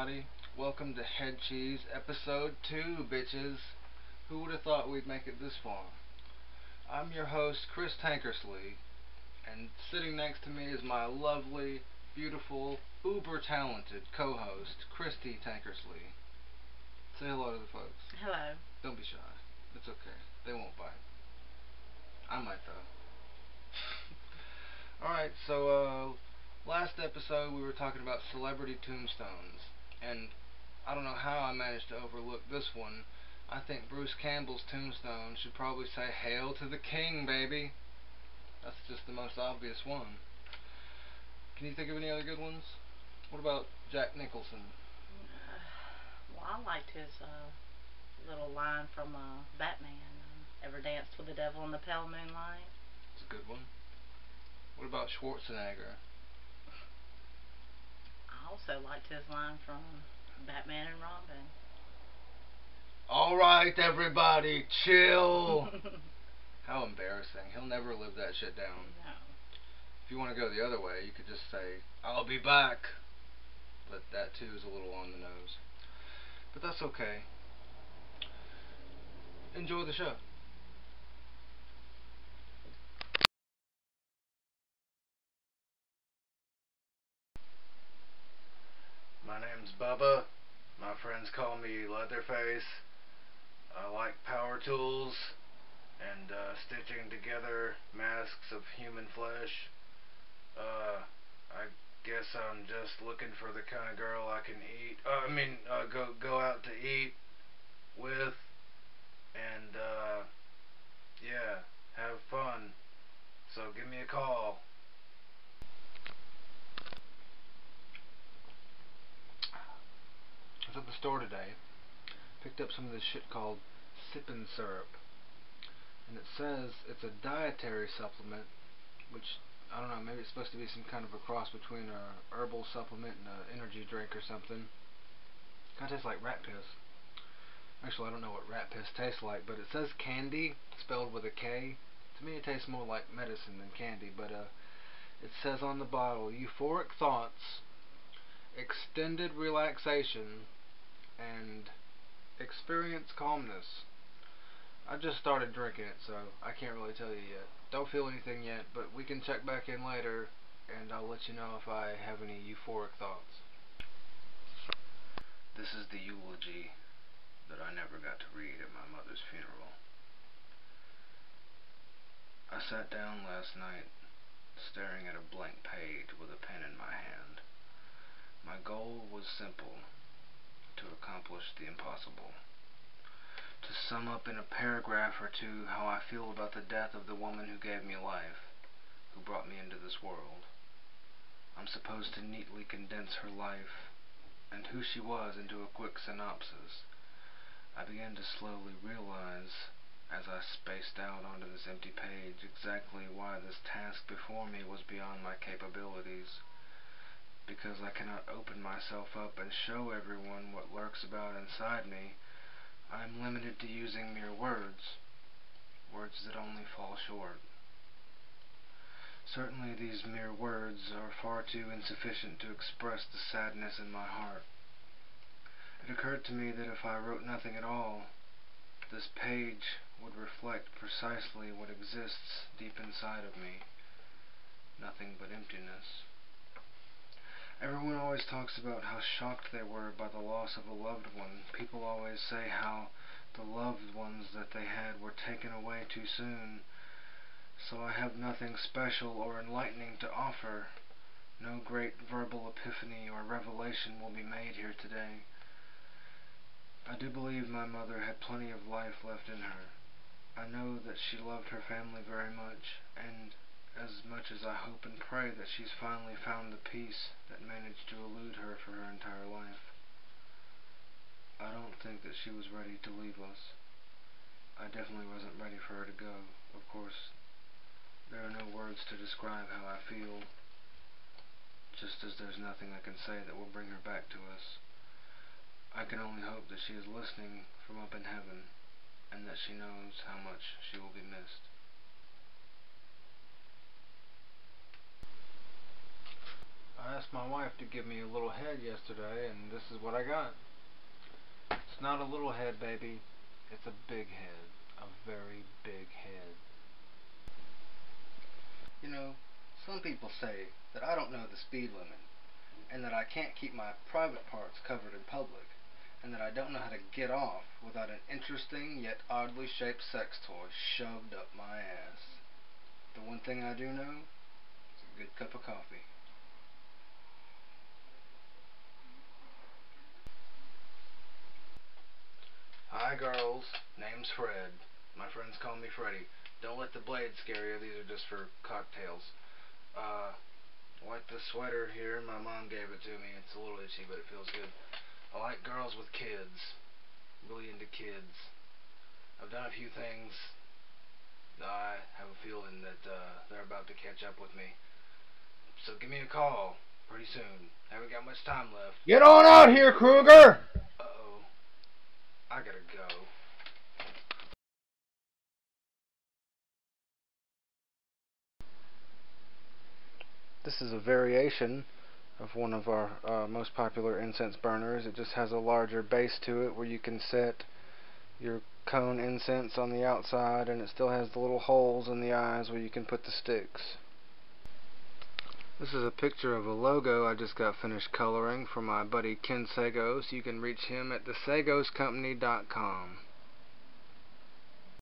everybody. Welcome to Head Cheese Episode 2, bitches. Who would have thought we'd make it this far? I'm your host, Chris Tankersley, and sitting next to me is my lovely, beautiful, uber talented co host, Christy Tankersley. Say hello to the folks. Hello. Don't be shy. It's okay. They won't bite. I might, though. Alright, so, uh, last episode we were talking about celebrity tombstones, and I don't know how I managed to overlook this one. I think Bruce Campbell's tombstone should probably say, Hail to the King, baby. That's just the most obvious one. Can you think of any other good ones? What about Jack Nicholson? Well, I liked his uh, little line from uh, Batman. Uh, Ever danced with the devil in the pale moonlight? It's a good one. What about Schwarzenegger? I also liked his line from Batman and Robin. All right, everybody, chill. How embarrassing. He'll never live that shit down. No. If you want to go the other way, you could just say, I'll be back. But that too is a little on the nose. But that's okay. Enjoy the show. My name's Bubba. My friends call me Leatherface. I like power tools and uh, stitching together masks of human flesh. Uh, I guess I'm just looking for the kind of girl I can eat. Uh, I mean, uh, go go out to eat with, and uh, yeah, have fun. So give me a call. I was at the store today, picked up some of this shit called sippin' syrup, and it says it's a dietary supplement, which I don't know, maybe it's supposed to be some kind of a cross between a herbal supplement and an energy drink or something. Kind of tastes like rat piss. Actually, I don't know what rat piss tastes like, but it says candy, spelled with a K. To me, it tastes more like medicine than candy, but uh, it says on the bottle, euphoric thoughts, extended relaxation, and experience calmness. I just started drinking it, so I can't really tell you yet. Don't feel anything yet, but we can check back in later, and I'll let you know if I have any euphoric thoughts. This is the eulogy that I never got to read at my mother's funeral. I sat down last night, staring at a blank page with a pen in my hand. My goal was simple to accomplish the impossible. To sum up in a paragraph or two how I feel about the death of the woman who gave me life, who brought me into this world. I'm supposed to neatly condense her life and who she was into a quick synopsis. I began to slowly realize, as I spaced out onto this empty page, exactly why this task before me was beyond my capabilities because I cannot open myself up and show everyone what lurks about inside me, I am limited to using mere words, words that only fall short. Certainly these mere words are far too insufficient to express the sadness in my heart. It occurred to me that if I wrote nothing at all, this page would reflect precisely what exists deep inside of me, nothing but emptiness. Everyone always talks about how shocked they were by the loss of a loved one. People always say how the loved ones that they had were taken away too soon. So I have nothing special or enlightening to offer. No great verbal epiphany or revelation will be made here today. I do believe my mother had plenty of life left in her. I know that she loved her family very much, and as much as I hope and pray that she's finally found the peace that managed to elude her for her entire life. I don't think that she was ready to leave us. I definitely wasn't ready for her to go. Of course, there are no words to describe how I feel, just as there's nothing I can say that will bring her back to us. I can only hope that she is listening from up in heaven, and that she knows how much she will be missed. I asked my wife to give me a little head yesterday, and this is what I got. It's not a little head, baby. It's a big head. A very big head. You know, some people say that I don't know the speed limit, and that I can't keep my private parts covered in public, and that I don't know how to get off without an interesting yet oddly shaped sex toy shoved up my ass. The one thing I do know is a good cup of coffee. Hi girls, name's Fred. My friends call me Freddy. Don't let the blade scare you, these are just for cocktails. Uh, like this sweater here, my mom gave it to me. It's a little itchy, but it feels good. I like girls with kids. Really into kids. I've done a few things. I have a feeling that uh, they're about to catch up with me. So give me a call pretty soon. Haven't got much time left. Get on out here, Krueger! Uh-oh. I gotta go. This is a variation of one of our uh, most popular incense burners. It just has a larger base to it where you can set your cone incense on the outside and it still has the little holes in the eyes where you can put the sticks. This is a picture of a logo I just got finished coloring for my buddy Ken Sagos. You can reach him at thesagoscompany.com.